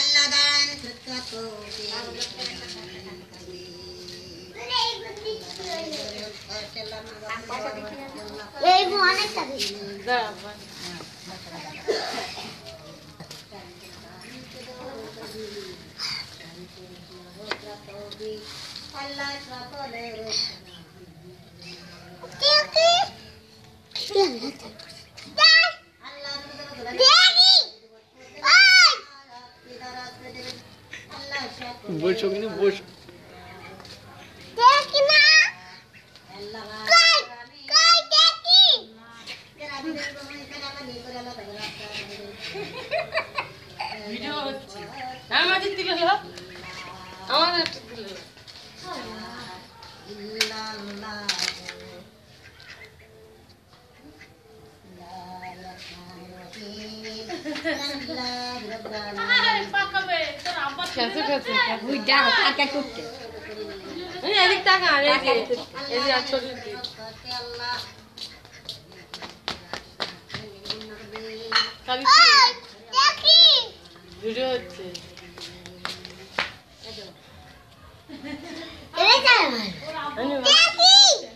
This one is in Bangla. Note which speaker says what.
Speaker 1: अल्लादान कृतका तो ये मुआने तभी अल्लाह ट्रको ले ओके ओके
Speaker 2: अल्लाह
Speaker 1: বসো কিন্তু বসো ভিডিও হচ্ছে। আমার দিলে আমার
Speaker 3: Regarde,
Speaker 1: à côté. Avec ta
Speaker 3: Kali oh,
Speaker 1: Jackie. Duduk.
Speaker 2: Ini kan. Jackie.